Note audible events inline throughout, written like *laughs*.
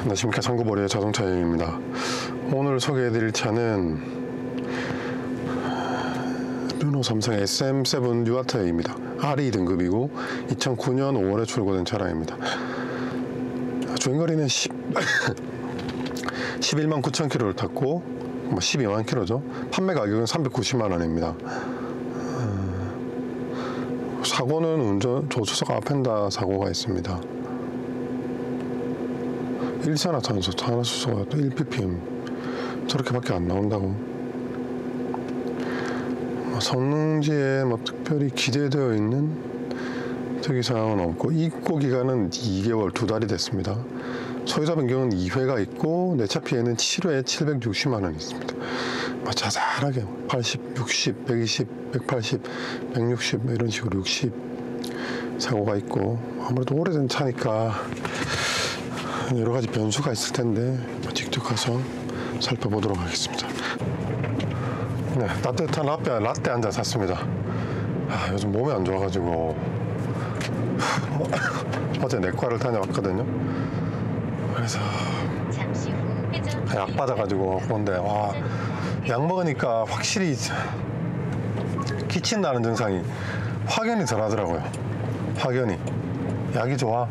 안녕하십니까. 장구보리의 자동차 여행입니다. 오늘 소개해드릴 차는 르노 삼성 SM7 뉴아트입니다. RE 등급이고 2009년 5월에 출고된 차량입니다. 주행거리는 10, 11만 9천 킬로를 탔고 뭐 12만 킬로죠. 판매 가격은 390만 원입니다. 어, 사고는 운전 조수석 아펜다 사고가 있습니다 일산화탄소, 탄화수소가 또 1ppm 저렇게밖에 안 나온다고. 뭐 성능지에 뭐 특별히 기대되어 있는 특이 사항은 없고 입고 기간은 2개월 두 달이 됐습니다. 소유자 변경은 2회가 있고 내차 피해는 7회에 760만 원 있습니다. 뭐 자잘하게 80, 60, 120, 180, 160 이런 식으로 60 사고가 있고 아무래도 오래된 차니까 여러 가지 변수가 있을 텐데 직접 가서 살펴보도록 하겠습니다. 네, 따뜻한 라떼, 라떼 한 잔 샀습니다. 아, 요즘 몸이 안 좋아가지고 어제 내과를 다녀왔거든요. 그래서 약 받아가지고 그런데 와, 약 먹으니까 확실히 기침 나는 증상이 확연히 덜하더라고요. 확연히 약이 좋아.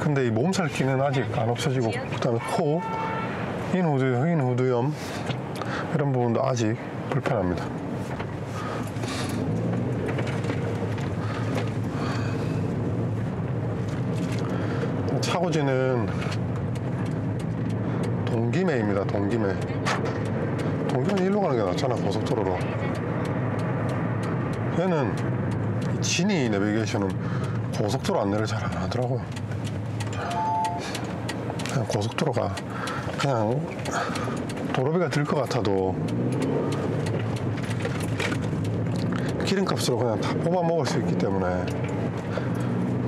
근데 이 몸살기는 아직 안 없어지고 그다음에 코, 인후두, 인후두염 이런 부분도 아직 불편합니다. 차고지는 동기매입니다. 동기매. 동기매는 일로 가는 게 낫잖아 고속도로로. 얘는 이 지니 내비게이션은 고속도로 안내를 잘 안 하더라고요. 고속도로가 그냥 도로비가 들 것 같아도 기름값으로 그냥 다 뽑아 먹을 수 있기 때문에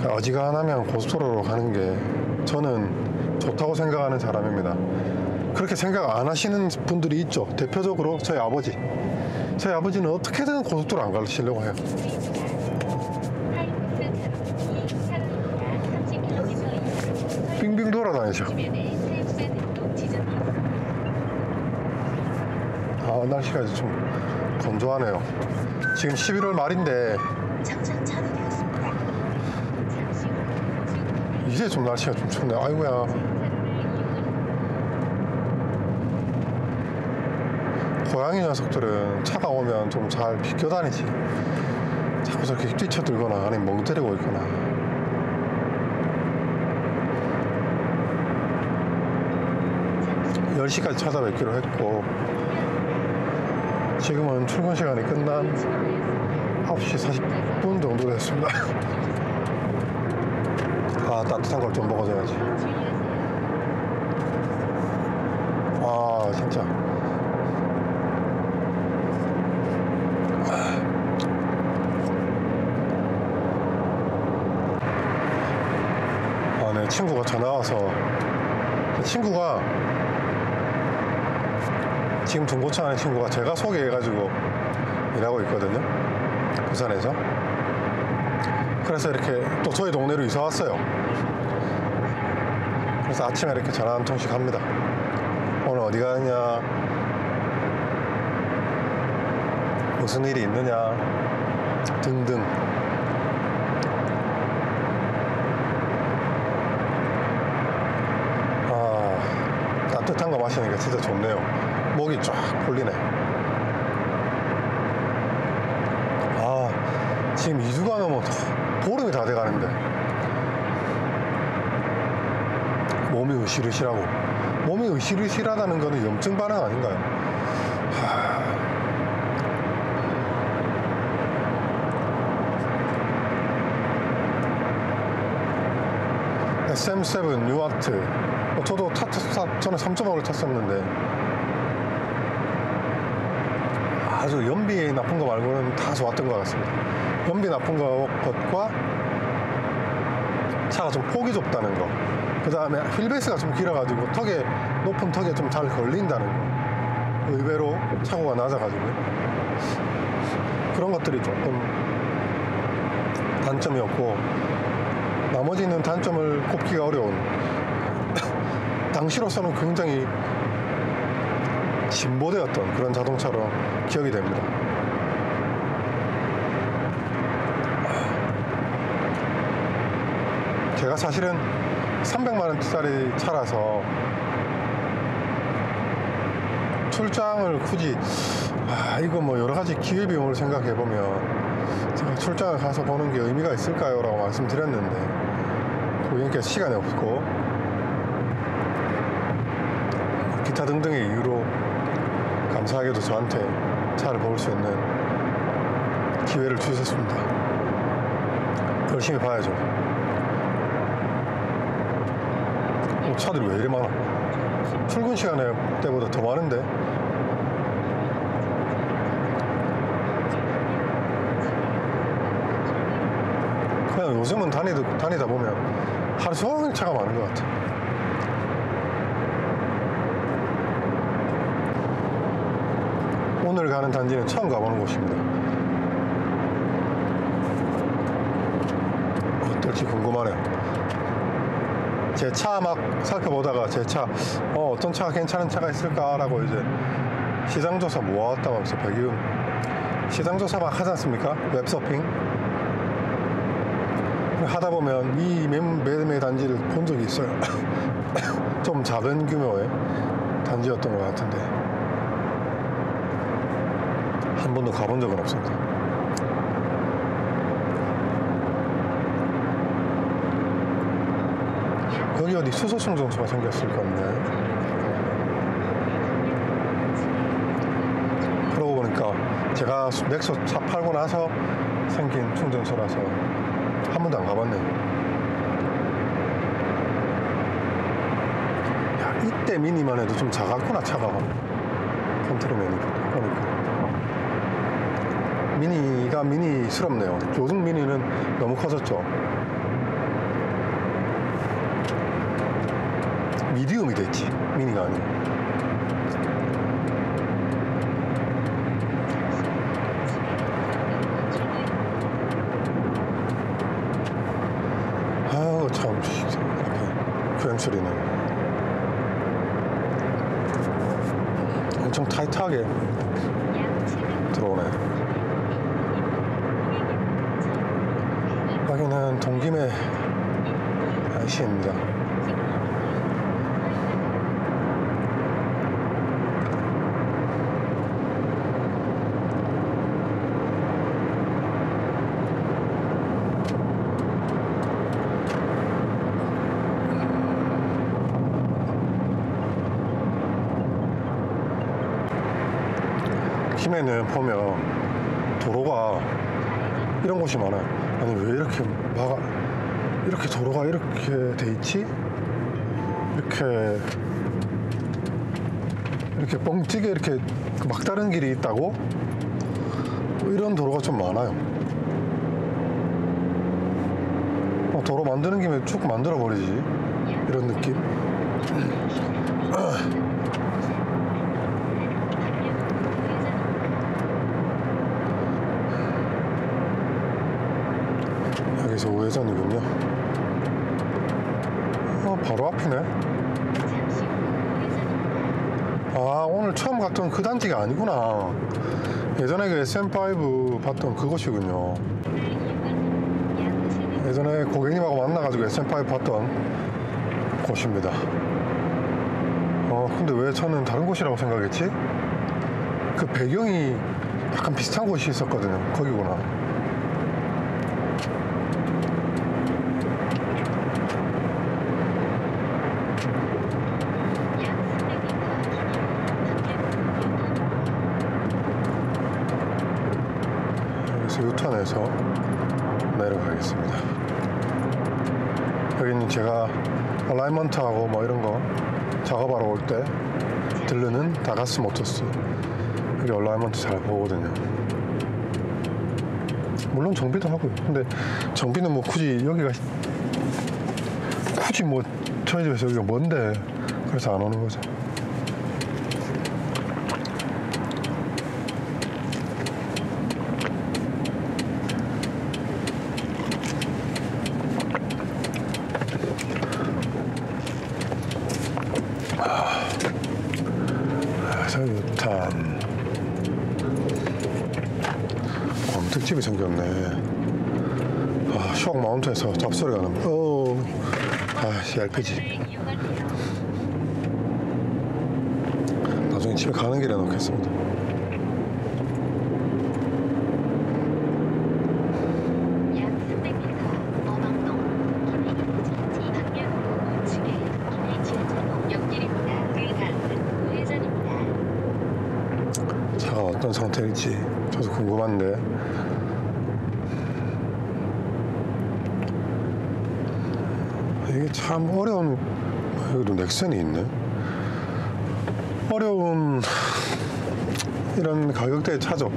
어지간하면 고속도로로 가는 게 저는 좋다고 생각하는 사람입니다. 그렇게 생각 안 하시는 분들이 있죠. 대표적으로 저희 아버지. 저희 아버지는 어떻게든 고속도로 안 가시려고 해요. 아다니죠. 아, 날씨가 이제 좀 건조하네요. 지금 11월 말인데 이제 좀 날씨가 좀 춥네. 아이고야. 고양이 녀석들은 차가 오면 좀 잘 비껴다니지. 자꾸 저렇게 뛰쳐들거나 아니면 멍 때리고 있거나. 잠시 후 10시까지 찾아뵙기로 했고 지금은 출근 시간이 끝난 9시 40분 정도 됐습니다. *laughs* 아 따뜻한 걸 좀 먹어줘야지. 아 진짜. 아, 내 친구가 전화 와서 그 친구가 지금 중고차 하는 친구가 제가 소개해가지고 일하고 있거든요. 부산에서. 그래서 이렇게 또 저희 동네로 이사 왔어요. 그래서 아침에 이렇게 전화 한 통씩 합니다. 오늘 어디 가느냐? 무슨 일이 있느냐? 등등. 아, 따뜻한 거 마시니까 진짜 좋네요. 목이 쫙 풀리네. 아, 지금 2주가 넘어 보름이 다 돼가는데. 몸이 으실으실하고. 몸이 으실으실하다는 거는 염증 반응 아닌가요? SM7 뉴아트 뭐 저도 타, 타, 저는 3.5를 탔었는데 아주 연비 나쁜 거 말고는 다 좋았던 것 같습니다. 연비 나쁜 거, 것과 차가 좀 폭이 좁다는 거. 그 다음에 휠베이스가 좀 길어가지고 턱에 높은 턱에 좀 잘 걸린다는 거. 의외로 차고가 낮아가지고. 그런 것들이 조금 단점이었고 나머지는 단점을 꼽기가 어려운. *coughs* 당시로서는 굉장히 진보되었던 그런 자동차로 기억이 됩니다. 제가 사실은 300만 원짜리 차라서 출장을 굳이 아 이거 뭐 여러 가지 기회 비용을 생각해 보면 제가 출장을 가서 보는 게 의미가 있을까요?라고 말씀드렸는데 고객님께서 시간이 없고 기타 등등의 이유로 감사하게도 저한테 차를 볼수 있는 기회를 주셨습니다. 열심히 봐야죠. 어, 차들이 왜 이리 많아? 출근 시간에 때보다 더 많은데? 그냥 요즘은 다니다, 다니다 보면 하루 종일 차가 많은 것 같아. 오늘 가는 단지는 처음 가보는 곳입니다. 어떨지 궁금하네요. 제 차 막 살펴보다가 제 차, 어, 어떤 차가 괜찮은 차가 있을까라고 이제 시장조사 모아왔다 하면서 배기음 시장조사 막 하지 않습니까? 웹서핑. 하다 보면 이 매- 매매 단지를 본 적이 있어요. *coughs* 좀 작은 규모의 단지였던 것 같은데 한 번도 가본 적은 없습니다. 여기 어디 수소 충전소가 생겼을 건데 그러고 보니까 제가 넥소 차 팔고 나서 생긴 충전소라서 한 번도 안 가봤네요. 야, 이때 미니만 해도 좀 작았구나 차가 컨트롤맨이 미니가 미니스럽네요. 요즘 미니는 너무 커졌죠. 미디움이 됐지 미니가 아니고 아우 참 이렇게 소리는 엄청 타이트하게 들어오네 여기는 동김의 IC입니다 김해는 보면 도로가 이런 곳이 많아요. 아니 왜 이렇게 막아 이렇게 도로가 이렇게 돼 있지? 이렇게 이렇게 뻥튀게 이렇게 그 막다른 길이 있다고? 뭐 이런 도로가 좀 많아요. 어, 도로 만드는 김에 쭉 만들어 버리지 이런 느낌. 여기서 우회전이군요. 어, 바로 앞이네. 아, 오늘 처음 갔던 그 단지가 아니구나. 예전에 그 SM5 봤던 그곳이군요. 예전에 고객님하고 만나가지고 SM5 봤던 곳입니다. 어, 근데 왜 저는 다른 곳이라고 생각했지? 그 배경이 약간 비슷한 곳이 있었거든요. 거기구나. 여기서 유턴해서 내려가겠습니다. 여기는 제가 얼라이먼트하고 뭐 이런 거 작업하러 올 때 들르는 모터스 여기 alignment 잘 보거든요. 물론 정비도 하고요. 근데 정비는 뭐 굳이 여기가 굳이 뭐 저희 집에서 여기가 먼데 그래서 안 오는 거죠. 타이탄 광택집이 생겼네 아 쇼크 마운트에서 잡소리가 나네. 어, 아 얄패지 이용하세요. 나중에 집에 가는 길에 넣겠습니다 약 300m 어방동 김해인지 방면으로 우측에 김해 지하철로 옆길입니다. 그 다음은 우회전입니다. 차가 어떤 상태일지 저도 궁금한데 이게 참 어려운 넥슨이 있네 어려운 이런 가격대의 차죠.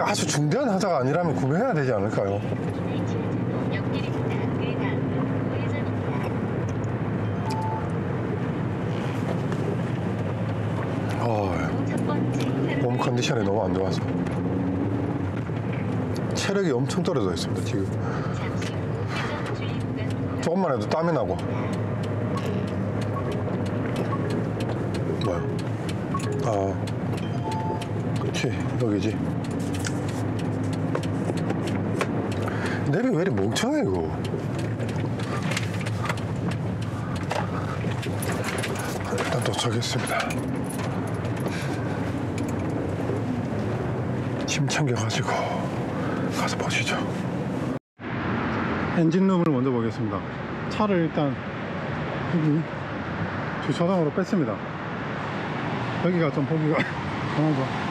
아주 중대한 하자가 아니라면 구매해야 되지 않을까요? 아, 몸 컨디션이 너무 안 좋아서. 체력이 엄청 떨어져 있습니다 지금. 조금만 해도 땀이 나고 여기지 내비 왜 이리 멍청해 이거 일단 도착했습니다 짐 챙겨가지고 가서 보시죠 엔진룸을 먼저 보겠습니다. 차를 일단 여기 주차장으로 뺐습니다. 여기가 좀 보기가 *laughs* 강하죠.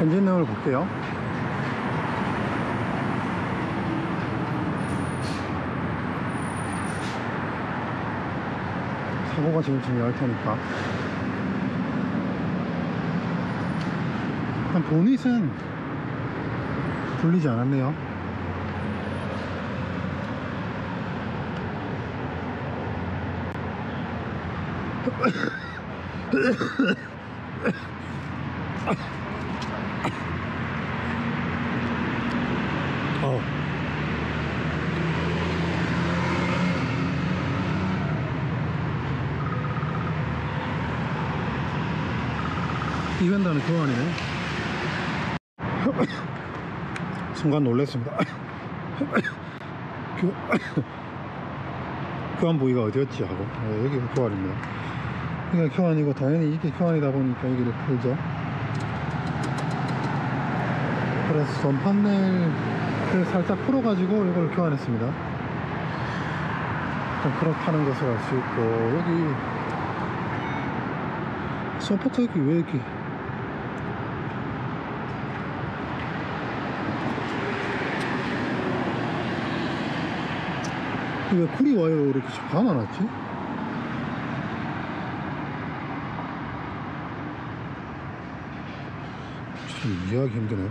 엔진룸을 볼게요. 사고가 지금 중요할 테니까. 일단 보닛은 불리지 않았네요. 어. 이건다는 교환이네. 순간 놀랐습니다. 교, *coughs* *coughs* 교환 부위가 어디였지 하고 네, 여기가 교환입니다. 여기가 교환이고 당연히 이게 교환이다 보니까 여기를 풀죠. 그래서 전판넬을 살짝 풀어 가지고 이걸 교환했습니다. 그렇다는 것을 알 수 있고 여기 서포터 여기 왜 이렇게 왜 구리 와이어가 이렇게 감아놨지? 참 이해하기 힘드네.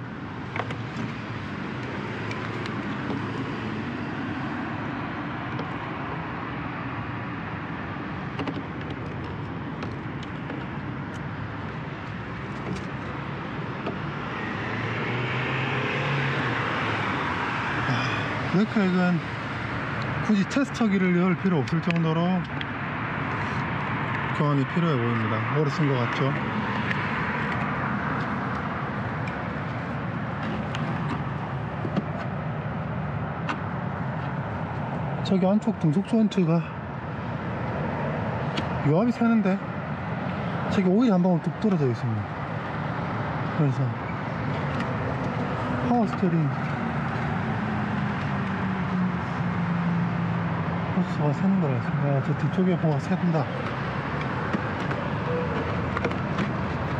렉크액은 굳이 테스터기를 열 필요 없을 정도로 교환이 필요해 보입니다. 오래 쓴 것 같죠? 저기 안쪽 등속 조인트가 요압이 새는데 저기 오일이 한 방울 뚝 떨어져 있습니다. 그래서 파워 스티어링 호스가 새는 거라 했습니다. 야, 저 뒤쪽에 뭐가 샌다.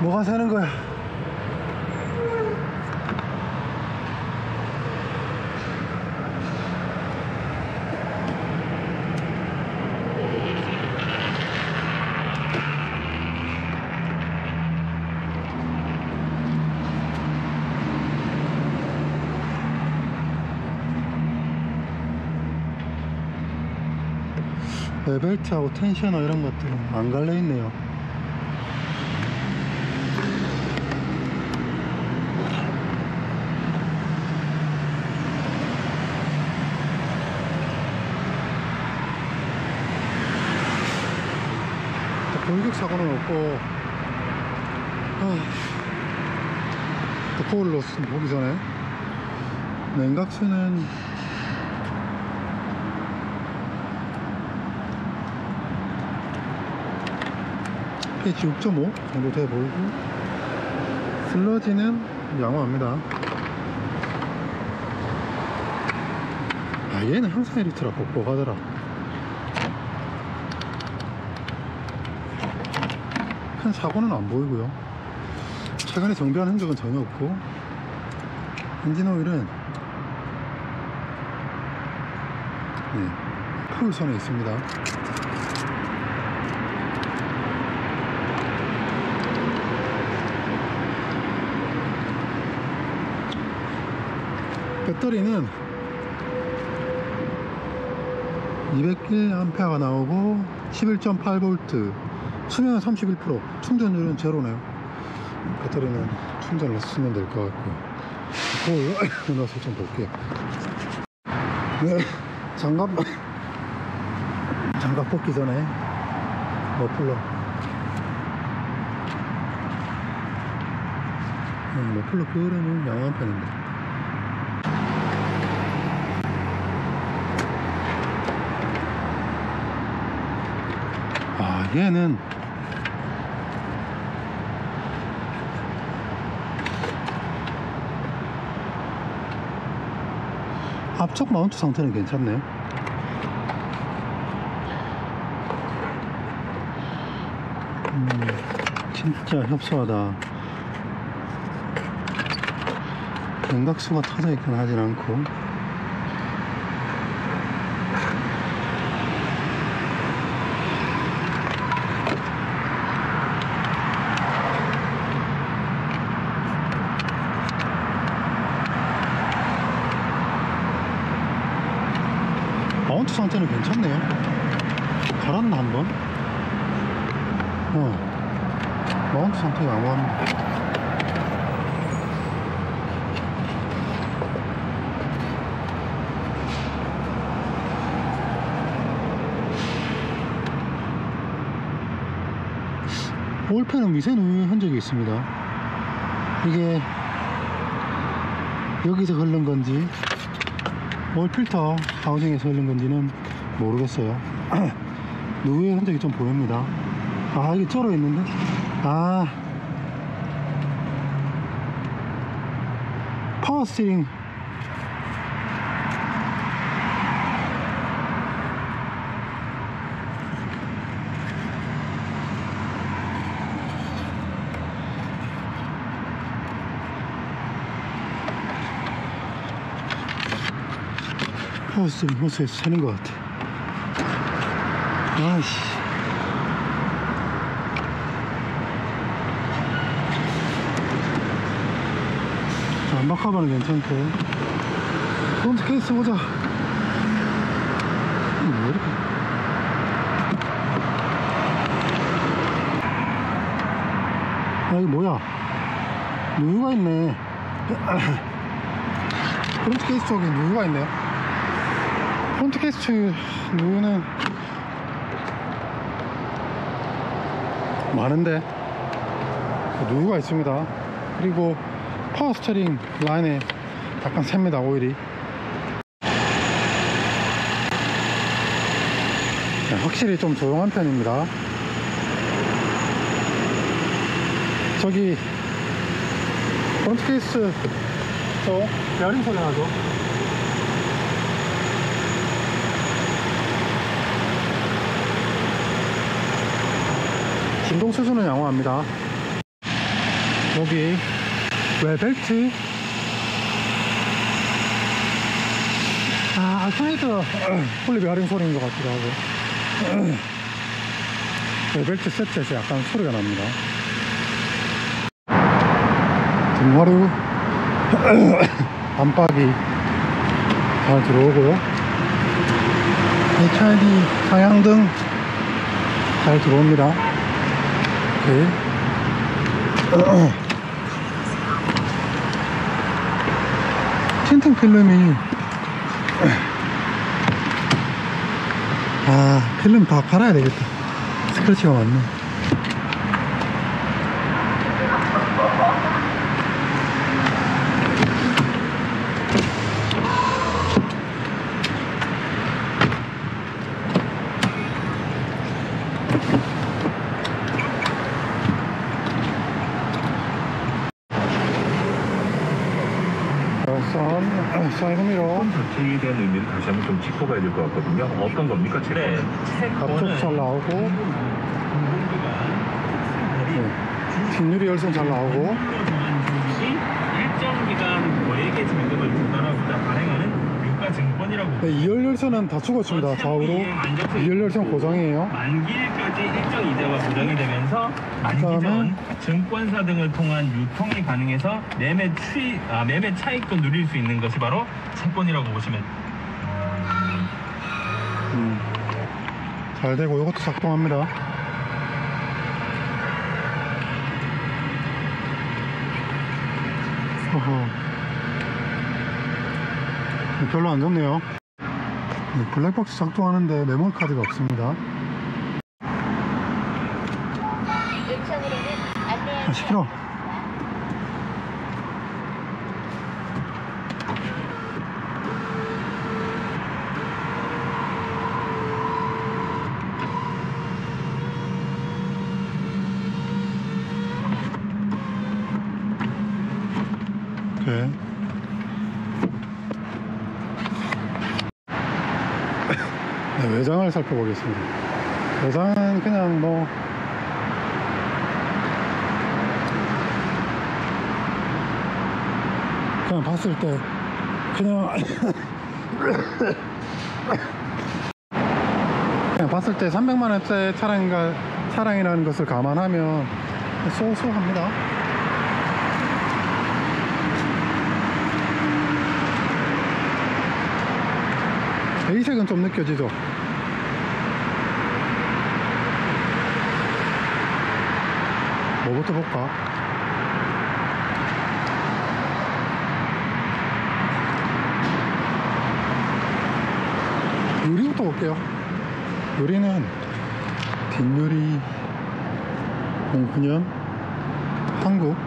뭐가 새는 거야? 벨트하고 텐셔너 이런 것들은 안 갈려 있네요. 돌격 사고는 없고 아, 또 거울로 보기 전에 냉각수는 pH 6.5 정도 돼 보이고 슬러지는 양호합니다. 아 얘는 항상 1리터라 뻑뻑하더라. 큰 사고는 안 보이고요. 최근에 정비한 흔적은 전혀 없고 엔진 오일은 네, 풀선에 있습니다 배터리는 201A가 나오고 11.8V 수명은 31% 충전율은 제로네요. 배터리는 충전을 쓰면 될 것 같고. 거울 넣어서 좀 볼게요 네, 장갑 장갑 벗기 전에 머플러. 음, 머플러 그거는 양호한 편인데 아 얘는 앞쪽 마운트 상태는 괜찮네요. 음, 진짜 협소하다. 냉각수가 터져 있긴 하진 않고 상태는 괜찮네요. 갈았나 한번? 어. 마운트 상태 양호합니다. 올펜은 미세 누유 흔적이 있습니다. 이게 여기서 흐른 건지 oil filter housing에서 흘린 건지는 모르겠어요. *clears throat* 누유의 흔적이 좀 보입니다. 아, 이게 쩔어 있는데? 아. power steering. power steering 호스에서 새는 것 같아. 자, 막카바는 괜찮고. front case 보자. 왜 이렇게. 아, 이거 뭐야. 누유가 *coughs* 있네. front case 쪽에 누유가 있네요. front case 쪽 누유는 많은데 누유가 있습니다. 그리고 power steering 라인에 약간 셉니다 오일이. 네, 확실히 좀 조용한 편입니다. 저기 front case 저 베어링 소리 나죠 진동 수준은 양호합니다. 여기 왜 벨트. 아 alternator pulley 베어링 소리인 것 같기도 하고. *clears throat* 왜 벨트 세트에서 약간 소리가 납니다. 등화류 안박이 *clears throat* 잘 들어오고요. HID 상향등 잘 들어옵니다 네. 틴팅 필름이 아 필름 다 갈아야 되겠다 스크래치가 많네 사이드미러 정책에 대한 의미를 다시 한번 좀 짚어봐야 될 것 같거든요. 어떤 겁니까? 네, 앞쪽 잘 나오고 네. 뒷유리 열선 잘 나오고 일정 기간 거액의 잔금을 부담하고자 발행하는 유가증권이라고 네, 2열 열선은 다 죽었습니다 좌우로 2열 열선 고장이에요 만기일까지 일정 이자가 보장이 되면서 만기 전 증권사 등을 통한 유통이 가능해서 매매 추이, 아, 매매 차익도 누릴 수 있는 것이 바로 채권이라고 보시면 음. 잘 되고 이것도 작동합니다 어허. 별로 안 좋네요. 네, 블랙박스 작동하는데 메모리 카드가 없습니다. 1층으로는 안내하지 아, 시끄러. 오케이. 네, 외장을 살펴보겠습니다. 외장은 그냥 뭐 그냥 봤을 때 그냥 *coughs* 그냥 봤을 때 300만 원대 차량인가 차량이라는 것을 감안하면 쏘쏘합니다. 베이색은 좀 느껴지죠. 뭐부터 볼까? 유리부터 볼게요. 유리는 뒷유리 09년 한국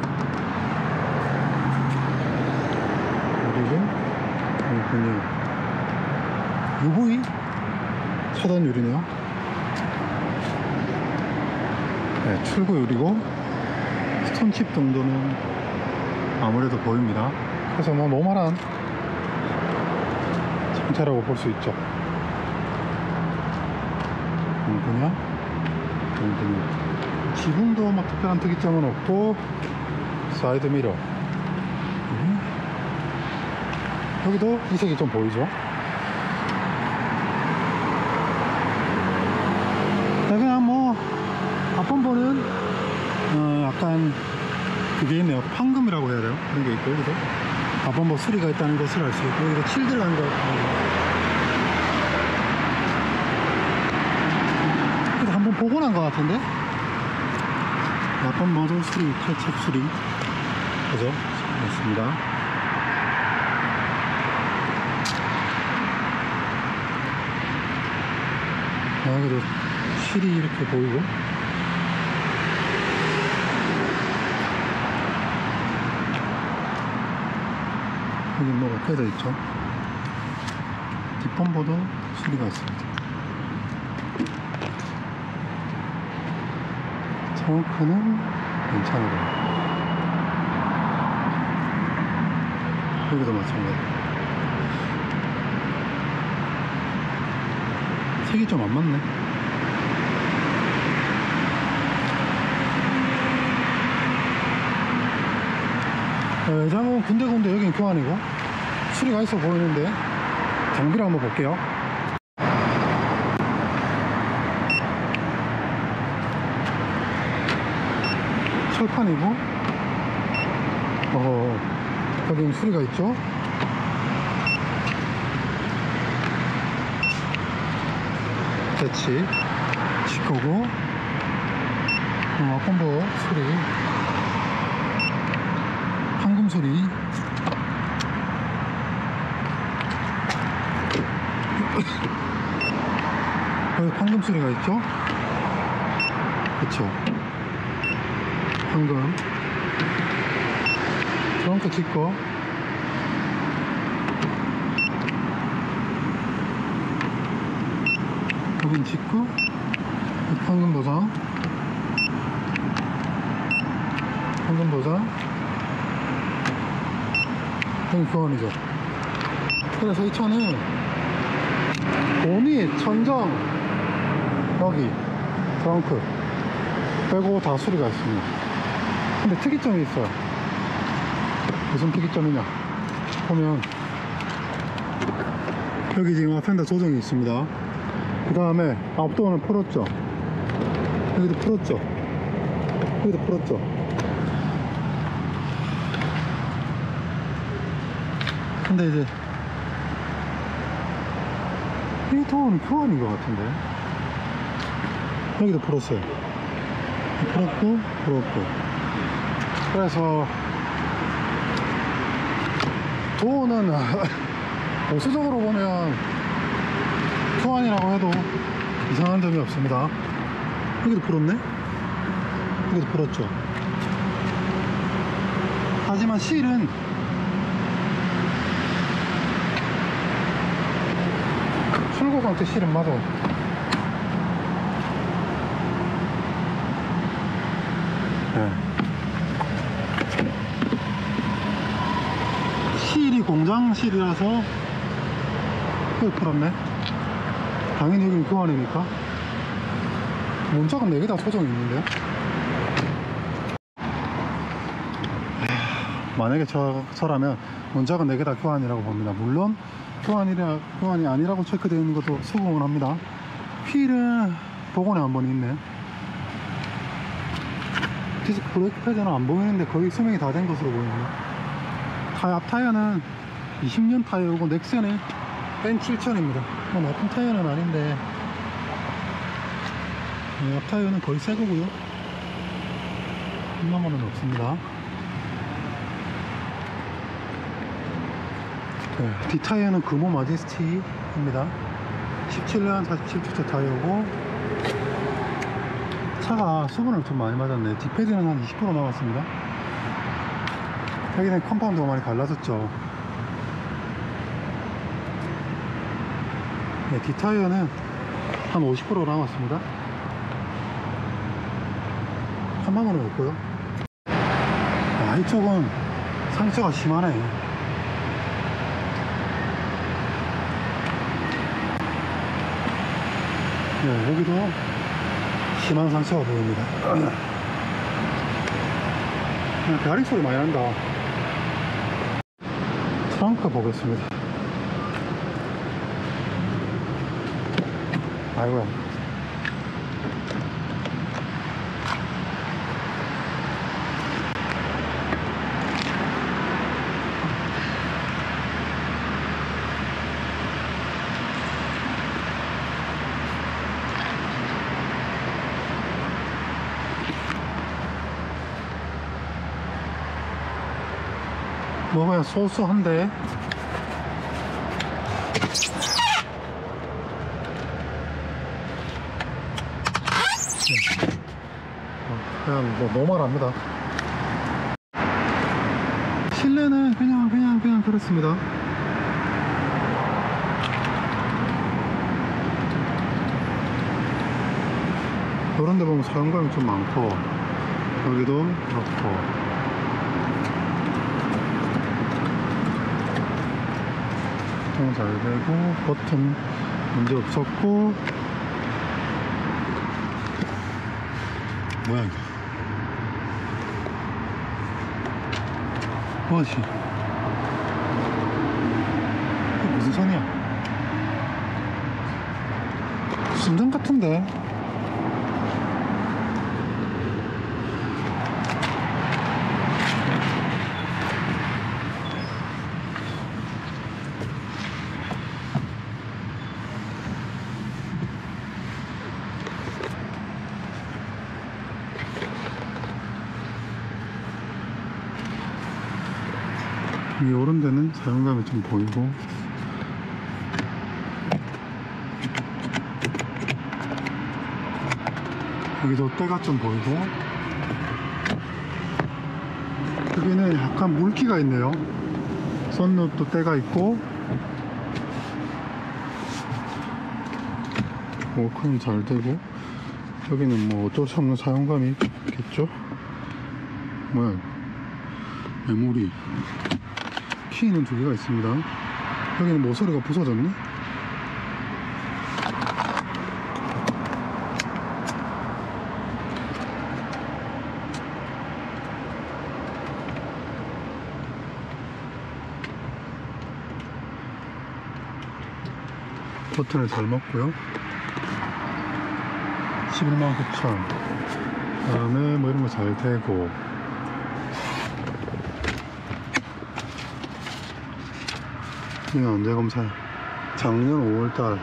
그리고 09년 UV 차단 유리네요. 네, 출고 유리고 stone chip 정도는 아무래도 보입니다. 그래서 뭐 normal한 상태라고 볼 수 있죠. 그냥 그냥 지붕도 막 특별한 특이점은 없고 side mirror 음. 여기도 이색이 좀 보이죠 네, 그냥 뭐 앞범퍼는 어, 약간 그게 있네요. 판금이라고 해야 돼요? 그런 게 있고 여기도 앞범버 수리가 있다는 것을 알 수 있고 여기도 칠 들어간 거. 그래서 한번 보고 난 것 같은데? 버도 수리 탈착 수리. 그죠? 맞습니다. 아, 그래도 실이 이렇게 보이고 여기 뭐가 껴져 있죠. 뒷범버도 수리가 있습니다. 트렁크는 괜찮으고 여기도 마찬가지. 색이 좀 안 맞네. 어, 외장은 군데군데 여긴 교환이고? 수리가 있어 보이는데. 장비를 한번 볼게요. 철판이고. 어 여기 수리가 있죠? 대치 치코고. 어, 콤보 수리 황금 여기 황금 수리가 있죠? 그쵸. 황금. 트렁크 찍고 여긴 찍고 황금 보상. 황금 보상 교환이죠 그래서 이 차는 보닛, 천정, 여기, 트렁크 빼고 다 수리가 있습니다. 근데 특이점이 있어요. 무슨 특이점이냐? 보면 여기 지금 앞엔다 조정이 있습니다. 그 다음에 앞도어는 풀었죠. 여기도 풀었죠. 여기도 풀었죠. 근데 이제 이 도어는 교환인 것 같은데 여기도 풀었어요. 풀었고 풀었고 그래서 도어는 *laughs* 보수적으로 보면 교환이라고 해도 이상한 점이 없습니다. 여기도 풀었네? 여기도 풀었죠. 하지만 실은 출고 상태 실은. 네. 실이 공장 실이라서 여기 풀었네. 당연히 여기 교환이니까. 문짝은 4개 다 소정이 있는데요. 만약에 저, 저라면 문짝은 4개 다 교환이라고 봅니다. 물론 교환이라, 교환이 아니라고 체크되어 있는 것도 수긍을 합니다. 휠은 복원이 한 번 있네. 디스크 브레이크 패드는 안 보이는데 거의 수명이 다 된 것으로 보입니다. 타이어, 앞 타이어는 20년 타이어고 넥센의 뺀 7천입니다. 뭐 나쁜 타이어는 아닌데 네, 앞 타이어는 거의 새 거고요. 3만 원은 없습니다. 네, 뒷타이어는 금호 마제스티입니다. 17년 47주차 타이어고 차가 수분을 좀 많이 맞았네. 뒷패드는 한 20% 남았습니다. 여기는 compound가 많이 갈라졌죠. 네, 뒷타이어는 한 50% 남았습니다. 3만 원은 없고요. 아, 이쪽은 상처가 심하네. 네, 여기도 심한 상처가 보입니다. 그냥 배앓이 소리 많이 난다. 트렁크 보겠습니다. 아이고야. 뭐가 소소한데? 어, 그냥 뭐 노멀합니다. 실내는 그냥 그냥 그냥 그렇습니다. 그런 데 보면 사용감이 좀 많고 여기도 그렇고 소통 잘 되고 버튼 문제 없었고. 뭐야 이거 뭐지? 이게 무슨 선이야? 순정 같은데 이 오른 데는 사용감이 좀 보이고. 여기도 때가 좀 보이고. 여기는 약간 물기가 있네요. 썬루프도 때가 있고. 워크는 잘 되고. 여기는 뭐 어쩔 수 없는 사용감이 있겠죠? 뭐야? 메모리 키는 두 개가 있습니다. 여기는 모서리가 부서졌네? 버튼을 잘 먹고요. 11만 9천 그 다음에 뭐 이런 거 잘 되고 이거 언제 검사해? 작년 5월달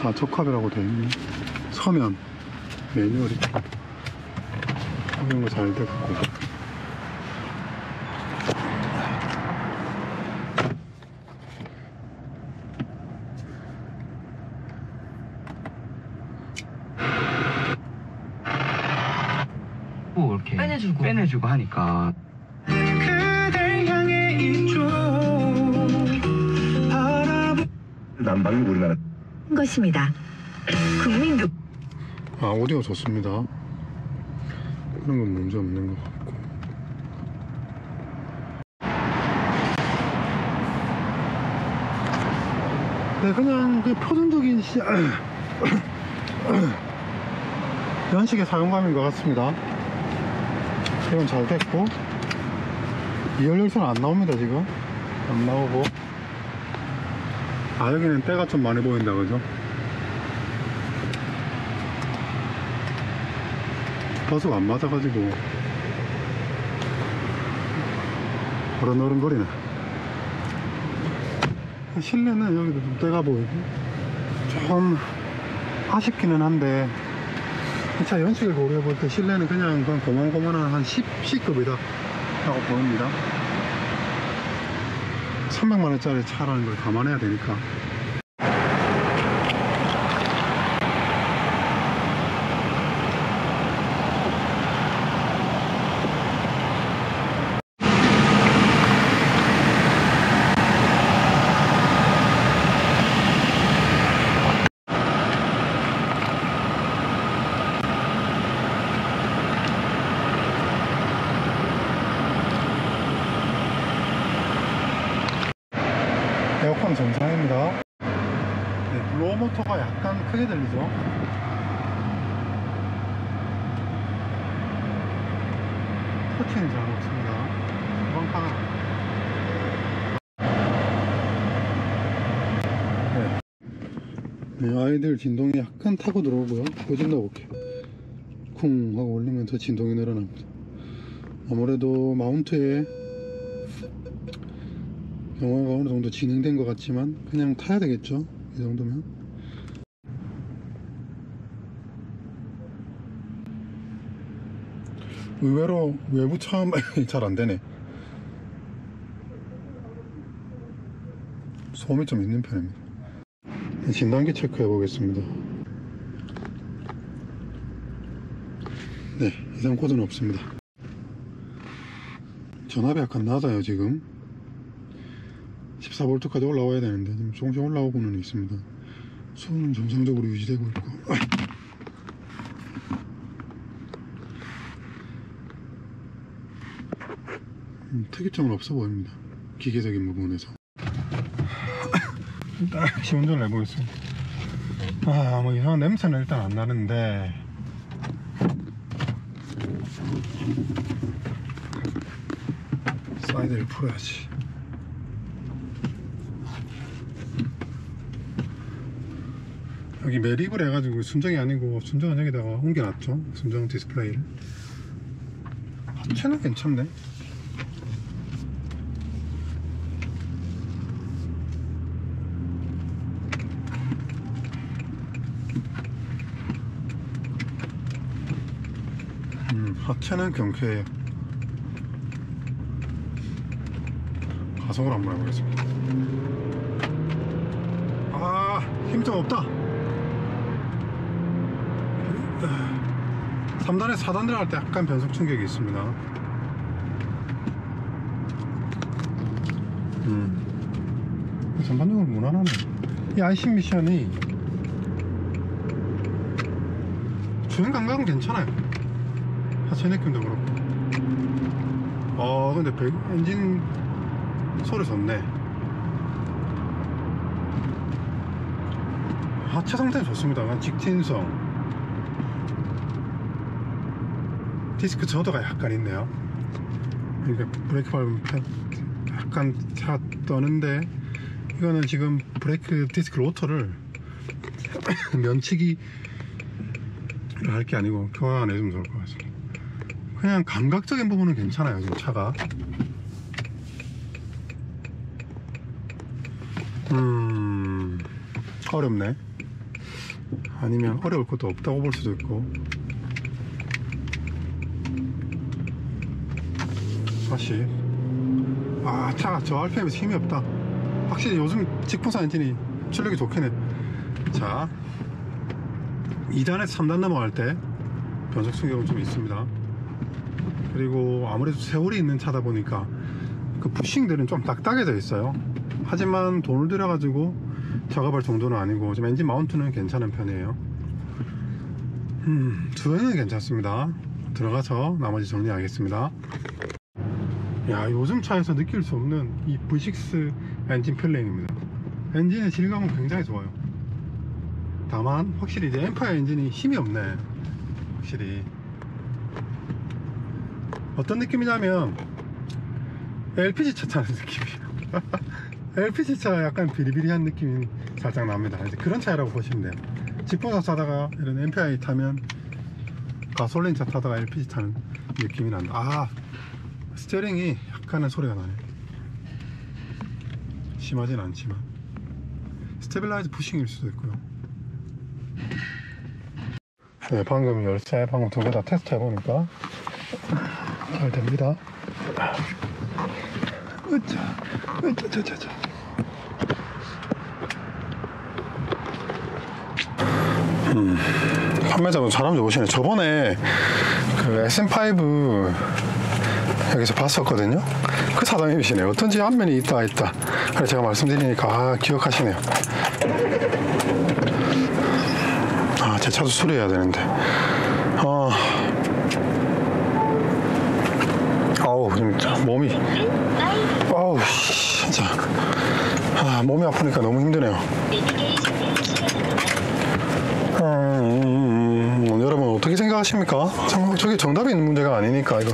다 적합이라고 돼 있네 서면 매뉴얼 있고 이런 거 잘 됐고 또 이렇게 빼내주고. 빼내주고 하니까 난방이 우리나라. 것입니다. 국민 교 아 오디오 좋습니다. 그런 건 문제 없는 것 같고. 네 그냥 그 표준적인 시... *coughs* 연식의 사용감인 것 같습니다. 이건 잘 됐고. 2열 열선 안 나옵니다 지금. 안 나오고 아 여기는 때가 좀 많이 보인다 그죠? 버스가 안 맞아가지고 어른어른거리네. 실내는 여기도 좀 때가 보이고 좀 아쉽기는 한데 이 차 연식을 고려해 볼 때 실내는 그냥 그냥 고만고만한 한 10, 10급이다 라고 보입니다 300만 원짜리 차라는 걸 감안해야 되니까 에어컨 정상입니다. 네, 블로어 모터가 약간 크게 들리죠? 터치는 잘 없습니다. 칸은 네. 네, 아이들 진동이 약간 타고 들어오고요. 보좀 넣어볼게요. 쿵 하고 올리면 더 진동이 늘어납니다. 아무래도 마운트에 영화가 어느 정도 진행된 것 같지만 그냥 타야 되겠죠 이 정도면 의외로 외부 차음이 *laughs* 잘 안되네. 소음이 좀 있는 편입니다. 진단기 체크해 보겠습니다. 네 이상 코드는 없습니다. 전압이 약간 낮아요 지금. 14V까지 올라와야 되는데 지금 조금씩 올라오고는 있습니다. 수는 정상적으로 유지되고 있고 음, 특이점은 없어 보입니다. 기계적인 부분에서 *coughs* 일단 시운전을 해보겠습니다. 아, 뭐 이상한 냄새는 일단 안 나는데 사이드를 풀어야지. 여기 매립을 해가지고 순정이 아니고 순정은 여기다가 옮겨놨죠 순정 디스플레이를 하체는 괜찮네 음, 하체는 경쾌해요 가속을 한번 해보겠습니다 아 힘 좀 없다 3단에 4단 들어갈 때 약간 변속 충격이 있습니다. 음. 전반적으로 무난하네. 이 아이싱 미션이 주행 감각은 괜찮아요. 하체 느낌도 그렇고. 아 근데 배, 엔진 소리 좋네. 아, 하체 상태는 좋습니다 직진성. 디스크 judder가 약간 있네요. 그러니까 브레이크 밟으면 약간 차 떠는데 이거는 지금 브레이크 디스크 로터를 *coughs* 면치기 할 게 아니고 교환해주면 좋을 것 같아요 그냥 감각적인 부분은 괜찮아요. 지금 차가. 음 어렵네. 아니면 어려울 것도 없다고 볼 수도 있고. 다시. 아 차가 저 RPM에서 힘이 없다. 확실히 요즘 직분사 엔진이 출력이 좋긴 해. 자, 2단에서 3단 넘어갈 때 변속 충격은 좀 있습니다. 그리고 아무래도 세월이 있는 차다 보니까 그 부싱들은 좀 딱딱해져 있어요. 하지만 돈을 들여 가지고 작업할 정도는 아니고 지금 엔진 마운트는 괜찮은 편이에요. 음, 주행은 괜찮습니다. 들어가서 나머지 정리하겠습니다. 야, 요즘 차에서 느낄 수 없는 이 V6 엔진 feeling입니다. 엔진의 질감은 굉장히 좋아요. 다만 확실히 이제 MPI 엔진이 힘이 없네. 확실히 어떤 느낌이냐면 LPG 차 타는 느낌이에요. LPG 차 약간 비리비리한 느낌이 살짝 납니다. 이제 그런 차라고 보시면 돼요. 직분사 타다가 이런 MPI 타면 가솔린 차 타다가 LPG 타는 느낌이 난다. 아 스티어링이 약간은 소리가 나네. 심하진 않지만 stabilizer bushing일 수도 있고요. 네, 방금 열쇠 방금 두 개 다 테스트 해보니까 잘 됩니다. 으짜, 으짜, 으짜, 으짜. 음, 판매자분 사람 좋으시네. 저번에 그 SM5 여기서 봤었거든요. 그 사장님이시네. 어떤지 안면이 있다 있다. 그래서 제가 말씀드리니까 아, 기억하시네요. 아, 제 차도 수리해야 되는데. 아, 진짜 몸이, 아우, 씨, 진짜. 아, 몸이 아프니까 너무 힘드네요. 음, 음, 여러분 어떻게 생각하십니까? 정, 저게 정답이 있는 문제가 아니니까 이거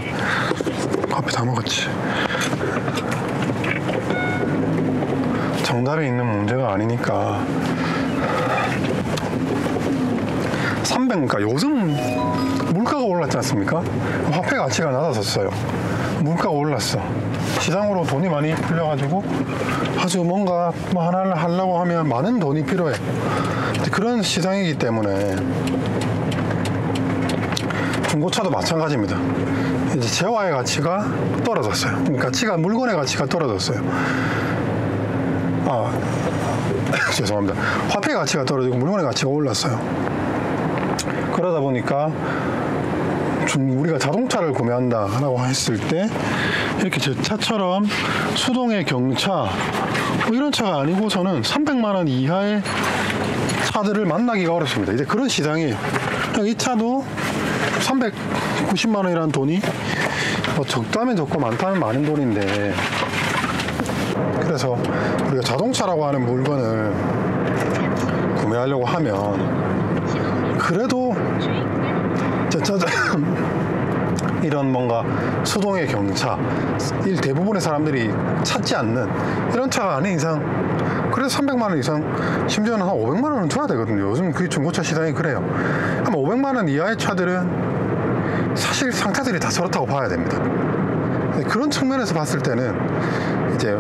커피 다 먹었지. 정답이 있는 문제가 아니니까 300, 그러니까 요즘 물가가 올랐지 않습니까? 화폐 가치가 낮아졌어요. 물가가 올랐어. 시장으로 돈이 많이 풀려가지고 아주 뭔가 뭐 하나를 하려고 하면 많은 돈이 필요해. 그런 시장이기 때문에 중고차도 마찬가지입니다. 이제 재화의 가치가 떨어졌어요. 그러니까 가치가 물건의 가치가 떨어졌어요. 아 *coughs* 죄송합니다. 화폐 가치가 떨어지고 물건의 가치가 올랐어요. 그러다 보니까 좀 우리가 자동차를 구매한다 라고 했을 때 이렇게 제 차처럼 수동의 경차 뭐 이런 차가 아니고서는 300만 원 이하의 차들을 만나기가 어렵습니다. 이제 그런 시장이에요. 이 차도 390만 원이라는 돈이 뭐 적다면 적고 많다면 많은 돈인데 그래서 우리가 자동차라고 하는 물건을 구매하려고 하면 그래도 저, 저, 저, 이런 뭔가 수동의 경차 이 대부분의 사람들이 찾지 않는 이런 차가 아닌 이상 그래서 300만 원 이상 심지어는 한 500만 원은 줘야 되거든요. 요즘 그 중고차 시장이 그래요. 한 500만 원 이하의 차들은 사실 상태들이 다 저렇다고 봐야 됩니다. 그런 측면에서 봤을 때는 이제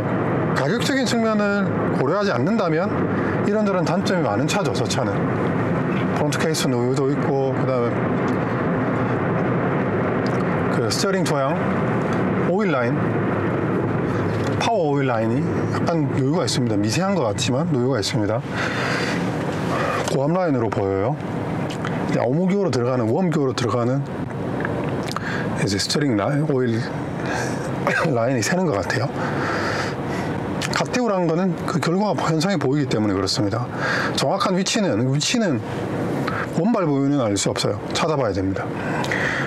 가격적인 측면을 고려하지 않는다면 이런저런 단점이 많은 차죠 저 차는. 프론트 케이스 누유도 있고 그 다음에 그 스티어링 조향 오일 라인 파워 오일 라인이 약간 누유가 있습니다. 미세한 것 같지만 누유가 있습니다. 고압 라인으로 보여요. 웜기어로 들어가는 웜기어로 들어가는 이제 스티어링 라인 오일 라인이 새는 것 같아요. 갓띄우라는 거는 그 결과가 현상이 보이기 때문에 그렇습니다. 정확한 위치는 위치는 원발 보유는 알 수 없어요. 찾아봐야 됩니다.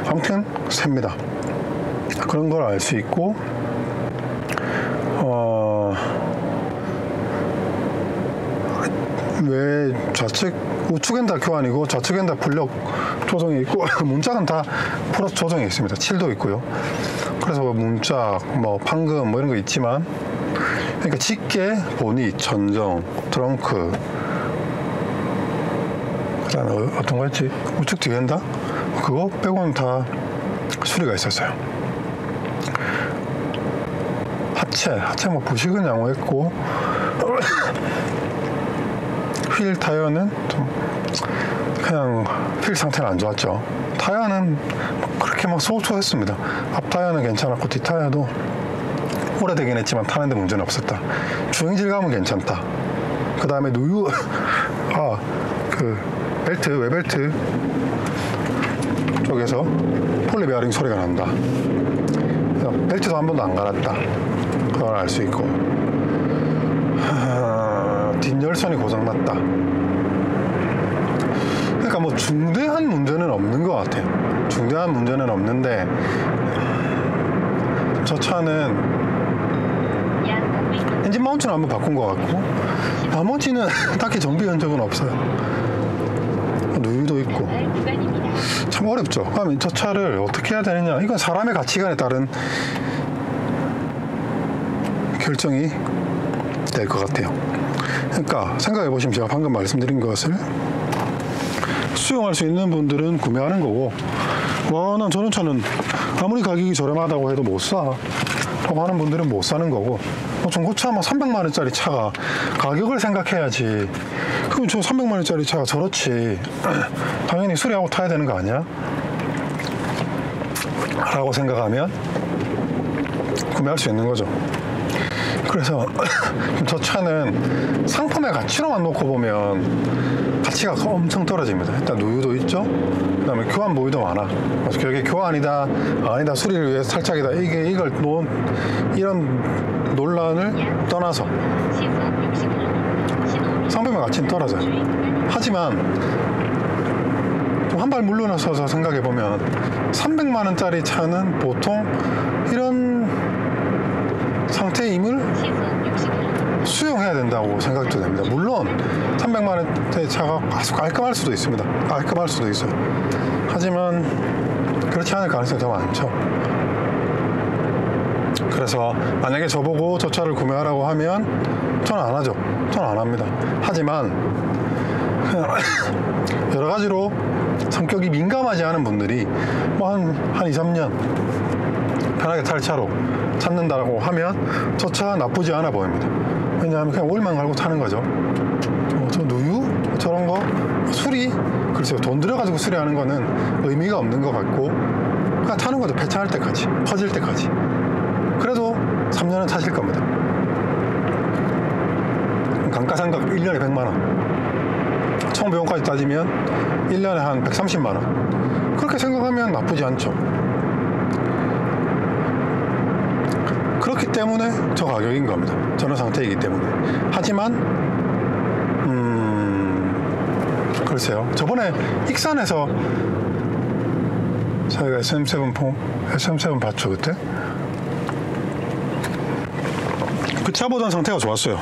아무튼 셉니다. 그런 걸 알 수 있고 어, 외 좌측 우측엔 다 교환이고 좌측엔 다 불력 조정이 있고 *laughs* 문짝은 다 플러스 조정이 있습니다. 7도 있고요. 그래서 뭐 문짝, 뭐 판금 뭐 이런 거 있지만 그러니까 직계, 보닛, 전정, 트렁크 그다음에 어- 어떤 거였지? 우측 뒤엔다? 그거 빼고는 다 수리가 있었어요. 하체, 하체 뭐 부식은 양호했고 *coughs* 휠 타이어는 좀 그냥 휠 상태는 안 좋았죠. 타이어는 그렇게 막 소소했습니다. 앞 타이어는 괜찮았고 뒷 타이어도 오래되긴 했지만 타는데 문제는 없었다. 주행 질감은 괜찮다. 그 다음에 누유 *laughs* 아그 벨트 외벨트 쪽에서 풀리 베어링 소리가 난다. 벨트도 한 번도 안 갈았다. 그걸 알 수 있고 아, 뒷열선이 고장났다. 그러니까 뭐 중대한 문제는 없는 것 같아요. 중대한 문제는 없는데 저 차는 약 500m 엔진 마운트는 한번 바꾼 것 같고 나머지는 *laughs* 딱히 정비 흔적은 없어요. 누유도 있고 발 구간입니다. 참 어렵죠. 그러면 저 차를 어떻게 해야 되느냐? 이건 사람의 가치관에 따른 결정이 될 것 같아요. 그러니까 생각해 보시면 제가 방금 말씀드린 것을 수용할 수 있는 분들은 구매하는 거고, 와, 난 저런 차는 아무리 가격이 저렴하다고 해도 못 사. 라고 하는 분들은 못 사는 거고, 뭐 중고차 뭐 300만 원짜리 차가 가격을 생각해야지. 그럼 저 300만 원짜리 차가 저렇지. *clears throat* 당연히 수리하고 타야 되는 거 아니야? 라고 생각하면 구매할 수 있는 거죠. 그래서 *clears throat* 저 차는 상품의 가치로만 놓고 보면 가치가 엄청 떨어집니다. 일단 누유도 있죠. 그 다음에 교환 모의도 많아. 그래서 그게 교환이다, 아니다, 수리를 위해서 탈착이다. 이게 이걸 놓은 이런 논란을 떠나서 시속 60km. 신호 상품의 가치는 떨어져요. 하지만 좀 한 발 물러나서서 생각해 보면 300만 원짜리 차는 보통 이런 상태임을 시속 60km. 수용해야 된다고 생각도 됩니다. 물론 300만 원대 차가 아주 깔끔할 수도 있습니다. 깔끔할 수도 있어요. 하지만 그렇지 않을 가능성이 더 많죠. 그래서 만약에 저보고 저 차를 구매하라고 하면 저는 안 하죠. 저는 안 합니다. 하지만 *coughs* 여러 가지로 성격이 민감하지 않은 분들이 뭐 한 한 2, 3년 편하게 탈 차로 찾는다라고 하면 저 차 나쁘지 않아 보입니다. 왜냐하면 그냥 오일만 갈고 타는 거죠. 어, 저 누유 저런 거 수리 글쎄요 돈 들여가지고 수리하는 거는 의미가 없는 것 같고 그냥 타는 거죠 폐차할 때까지 퍼질 때까지 3년은 타실 겁니다. 감가상각 1년에 100만 원 총비용까지 따지면 1년에 한 130만 원 그렇게 생각하면 나쁘지 않죠. 그렇기 때문에 저 가격인 겁니다. 저런 상태이기 때문에. 하지만 음 글쎄요. 저번에 익산에서 저희가 SM7 폼, SM7 봤죠 그때? 그 차보단 상태가 좋았어요.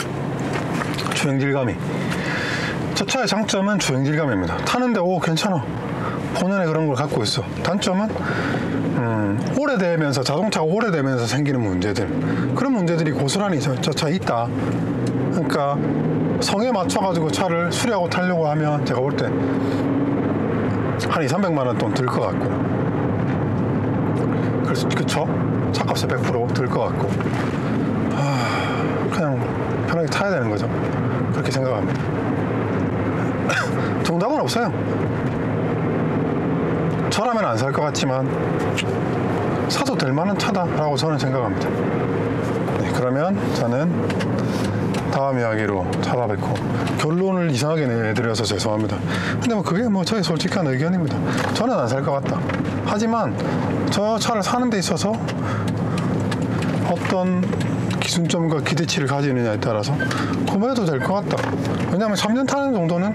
주행 질감이. 저 차의 장점은 주행 질감입니다. 타는데 오 괜찮아. 본연의 그런 걸 갖고 있어. 단점은 음, 오래되면서 자동차가 오래되면서 생기는 문제들 그런 문제들이 고스란히 저차 있다. 그러니까 성에 맞춰가지고 차를 수리하고 타려고 하면 제가 볼 때 한 2, 300만 원 돈 들 것 같고 그래서 그쵸? 차값에 100%들 것 같고 편하게 타야 되는 거죠. 그렇게 생각합니다. *coughs* 정답은 없어요. 저라면 안 살 것 같지만 사도 될 만한 차다라고 저는 생각합니다. 네, 그러면 저는 다음 이야기로 찾아뵙고 결론을 이상하게 내드려서 죄송합니다. 근데 뭐 그게 뭐 저의 솔직한 의견입니다. 저는 안 살 것 같다. 하지만 저 차를 사는 데 있어서 어떤 기준점과 기대치를 가지느냐에 따라서 구매해도 될 것 같다. 왜냐하면 3년 타는 정도는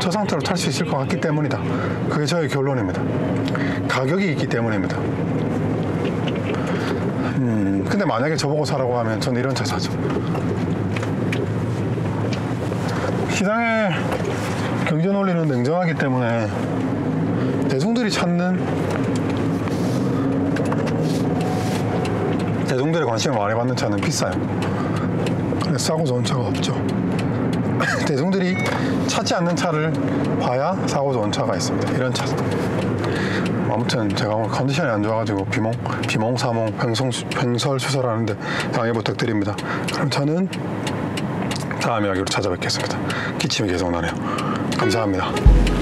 저 상태로 탈 수 있을 것 같기 때문이다. 그게 저의 결론입니다. 가격이 있기 때문입니다. 음, 근데 만약에 저보고 사라고 하면 저는 이런 차 사죠. 시장의 경제 논리는 냉정하기 때문에 대중들이 찾는 대중들의 관심을 많이 받는 차는 비싸요. 그래서 싸고 좋은 차가 없죠. *laughs* 대중들이 찾지 않는 차를 봐야 사고 좋은 차가 있습니다. 이런 차. 아무튼 제가 오늘 컨디션이 안 좋아가지고 비몽, 비몽사몽, 횡성, 횡설수설하는데 양해 부탁드립니다. 그럼 저는 다음 이야기로 찾아뵙겠습니다. 기침이 계속 나네요. 감사합니다.